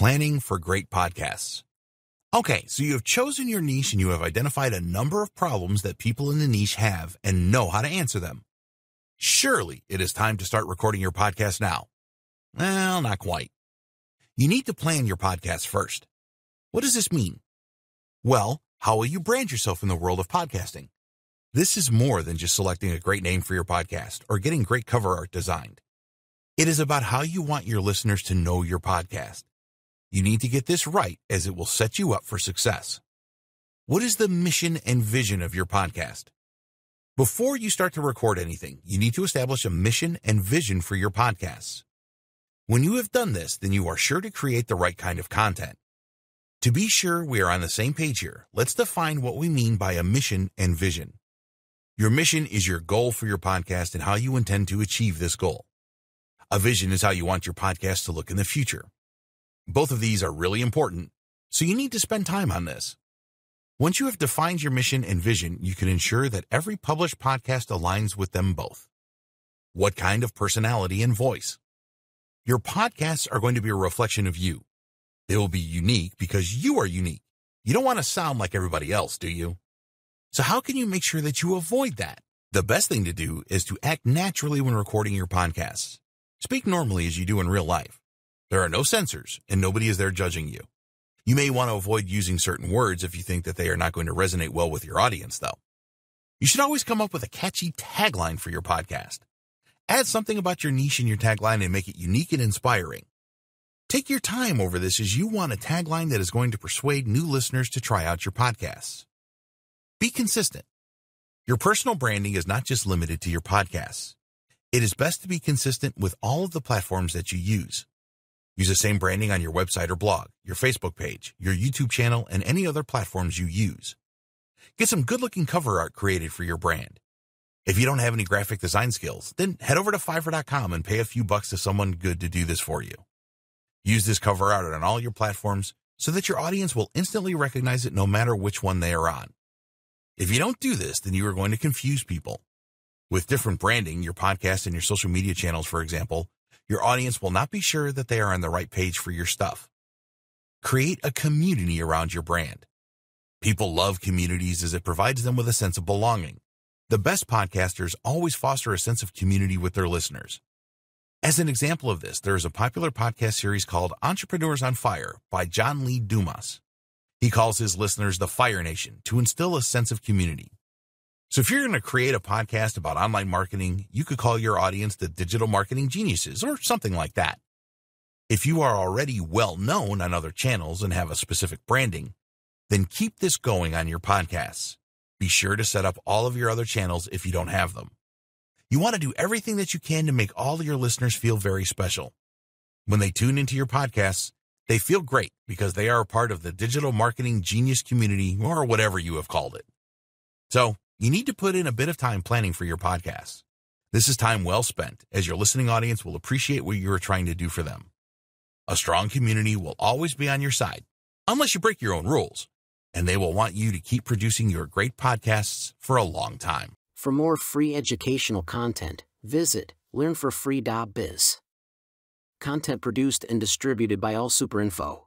Planning for great podcasts. Okay, so you have chosen your niche and you have identified a number of problems that people in the niche have and know how to answer them. Surely it is time to start recording your podcast now. Well, not quite. You need to plan your podcast first. What does this mean? Well, how will you brand yourself in the world of podcasting? This is more than just selecting a great name for your podcast or getting great cover art designed. It is about how you want your listeners to know your podcast. You need to get this right as it will set you up for success. What is the mission and vision of your podcast? Before you start to record anything, you need to establish a mission and vision for your podcasts. When you have done this, then you are sure to create the right kind of content. To be sure we are on the same page here, let's define what we mean by a mission and vision. Your mission is your goal for your podcast and how you intend to achieve this goal. A vision is how you want your podcast to look in the future. Both of these are really important, so you need to spend time on this. Once you have defined your mission and vision, you can ensure that every published podcast aligns with them both. What kind of personality and voice? Your podcasts are going to be a reflection of you. They will be unique because you are unique. You don't want to sound like everybody else, do you? So how can you make sure that you avoid that? The best thing to do is to act naturally when recording your podcasts. Speak normally as you do in real life. There are no censors and nobody is there judging you. You may want to avoid using certain words if you think that they are not going to resonate well with your audience, though. You should always come up with a catchy tagline for your podcast. Add something about your niche in your tagline and make it unique and inspiring. Take your time over this as you want a tagline that is going to persuade new listeners to try out your podcasts. Be consistent. Your personal branding is not just limited to your podcasts. It is best to be consistent with all of the platforms that you use. Use the same branding on your website or blog, your Facebook page, your YouTube channel, and any other platforms you use. Get some good looking cover art created for your brand. If you don't have any graphic design skills, then head over to Fiverr.com and pay a few bucks to someone good to do this for you. Use this cover art on all your platforms so that your audience will instantly recognize it no matter which one they are on. If you don't do this, then you are going to confuse people. With different branding, your podcast and your social media channels, for example, your audience will not be sure that they are on the right page for your stuff. Create a community around your brand. People love communities as it provides them with a sense of belonging. The best podcasters always foster a sense of community with their listeners. As an example of this, there is a popular podcast series called Entrepreneurs on Fire by John Lee Dumas. He calls his listeners the Fire Nation to instill a sense of community. So if you're going to create a podcast about online marketing, you could call your audience the digital marketing geniuses or something like that. If you are already well known on other channels and have a specific branding, then keep this going on your podcasts. Be sure to set up all of your other channels if you don't have them. You want to do everything that you can to make all of your listeners feel very special. When they tune into your podcasts, they feel great because they are a part of the digital marketing genius community or whatever you have called it. So you need to put in a bit of time planning for your podcasts. This is time well spent as your listening audience will appreciate what you are trying to do for them. A strong community will always be on your side, unless you break your own rules and they will want you to keep producing your great podcasts for a long time. For more free educational content, visit learnforfree.biz. Content produced and distributed by AllSuperInfo.